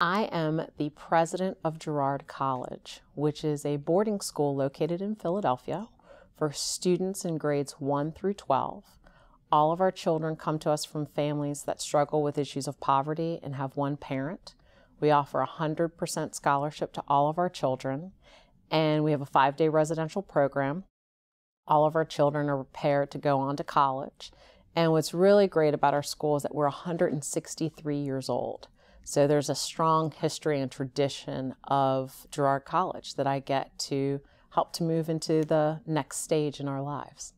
I am the president of Girard College, which is a boarding school located in Philadelphia for students in grades 1 through 12. All of our children come to us from families that struggle with issues of poverty and have one parent. We offer a 100% scholarship to all of our children, and we have a five day residential program. All of our children are prepared to go on to college. And what's really great about our school is that we're 163 years old. So there's a strong history and tradition of Girard College that I get to help to move into the next stage in our lives.